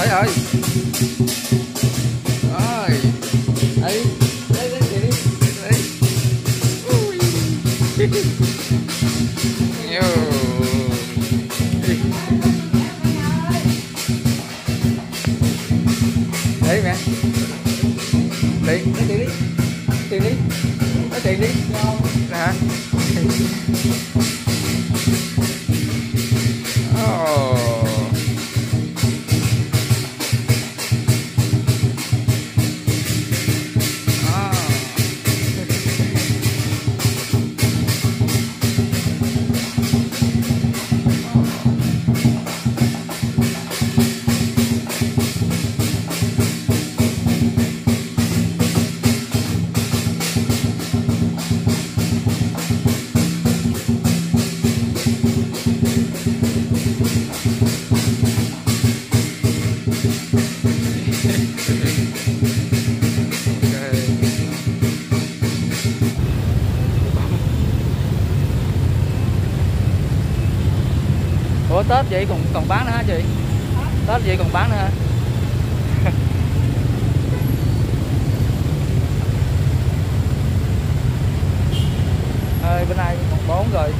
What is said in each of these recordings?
thấy ơi. Ơi ấy đấy đấy đi đi đấy ui. Yo. đấy mẹ. Tiền lấy tiền đi. Tiền đi. Lấy tiền đi. Nè. Tết vậy còn còn bán nữa hả chị? Tết vậy còn bán nữa hả? ơi bên này còn bốn rồi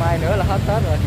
mai nữa là hết tết rồi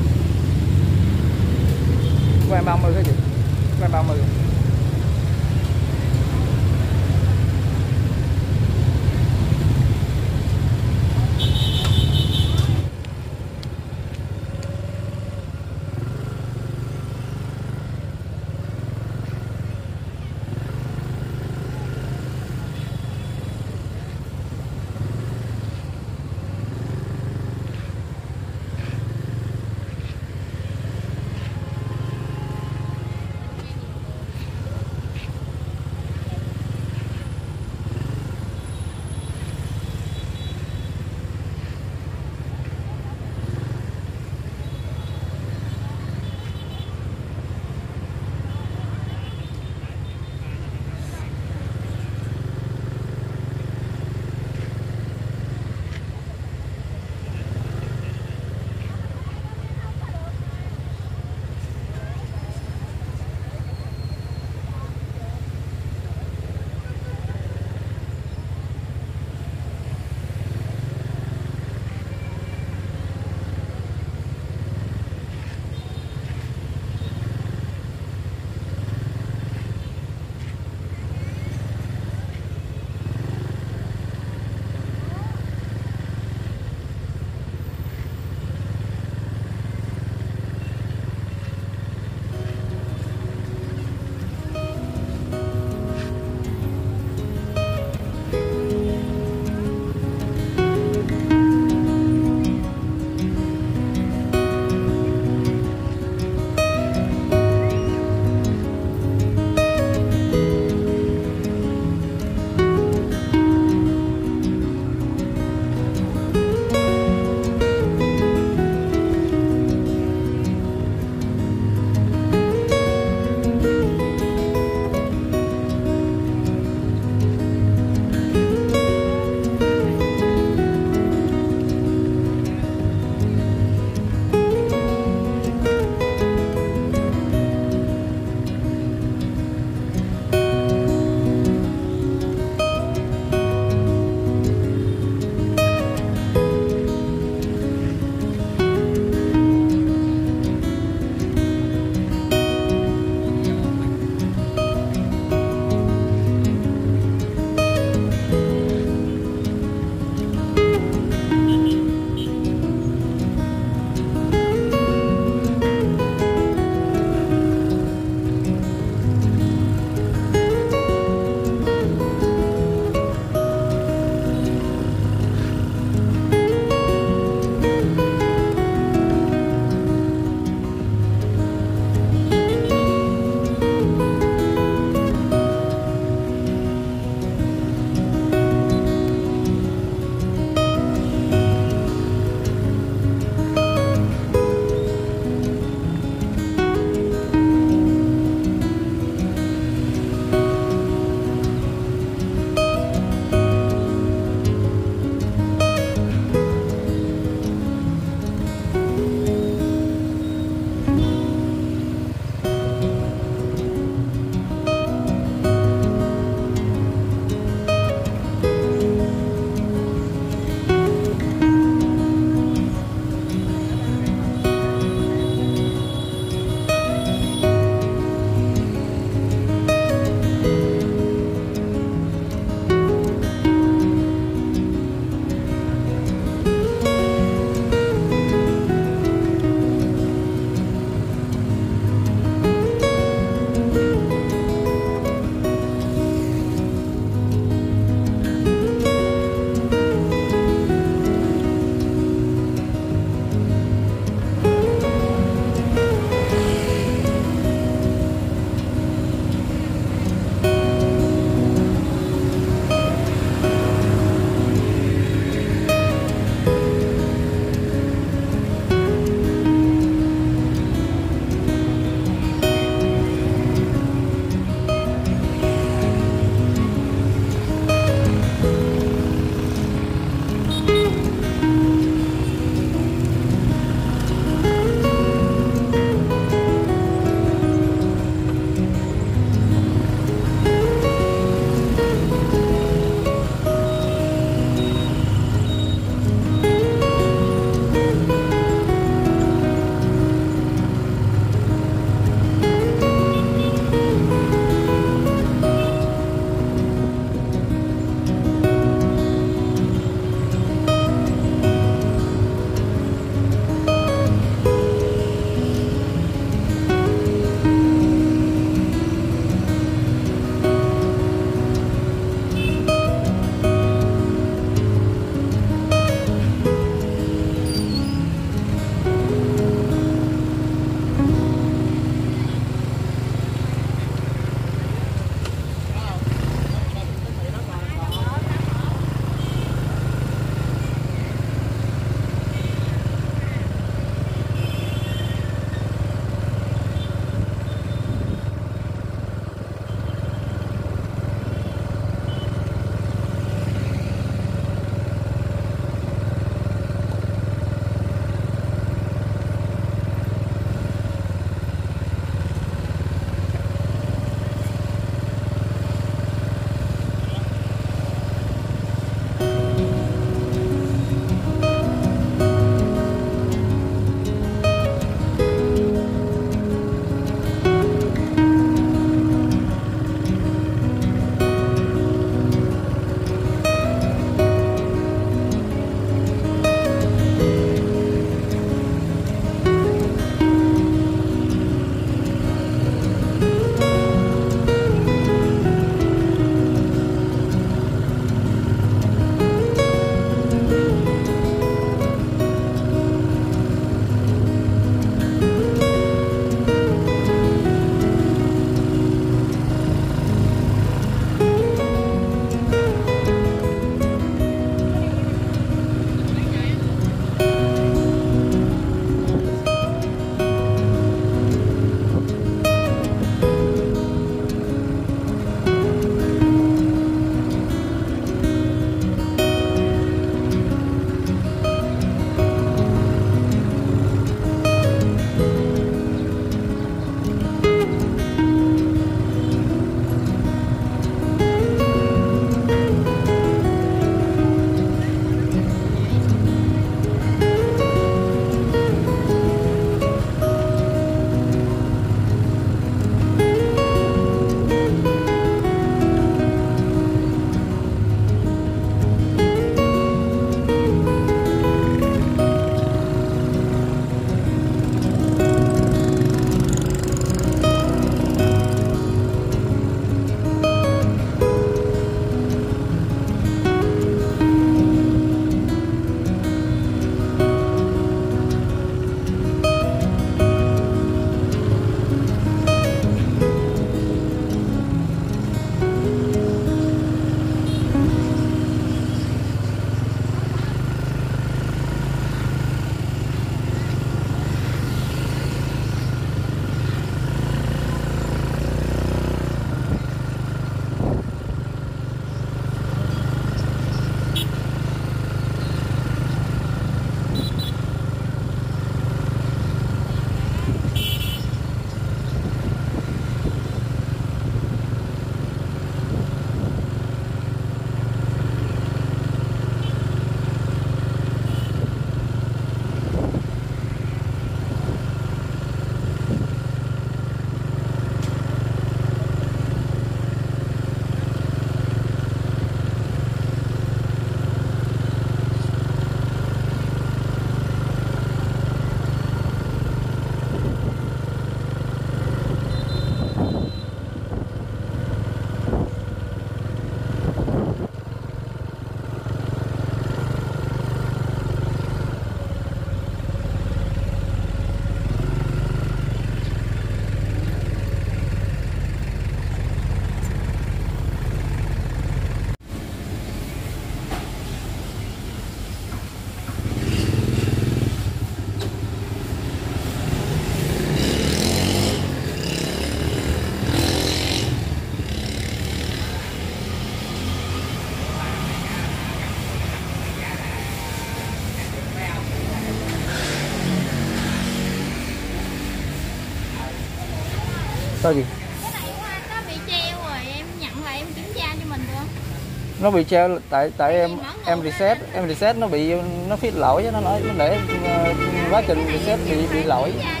nó bị treo tại tại em em reset em reset nó bị nó fit lỗi nó nói nó để ờ, quá trình reset bị bị lỗi. Dạ.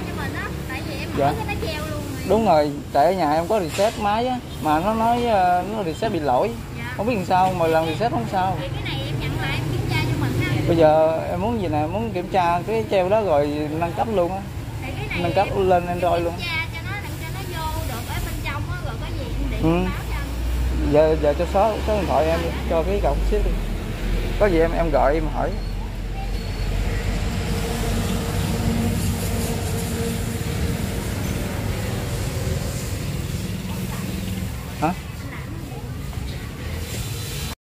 hỏi cái nó treo luôn rồi. Đúng rồi tại ở nhà em có reset máy á mà nó nói ờ, nó reset bị lỗi. Dạ. Không biết làm sao mà lần reset không sao. Bây giờ em muốn gì nè muốn kiểm tra cái treo đó rồi nâng cấp luôn á. Nâng cấp lên Android luôn. Ừ. em báo cho anh giờ giờ cho số số điện thoại em cho cái cộng xíu đi. Có gì em em gọi em hỏi.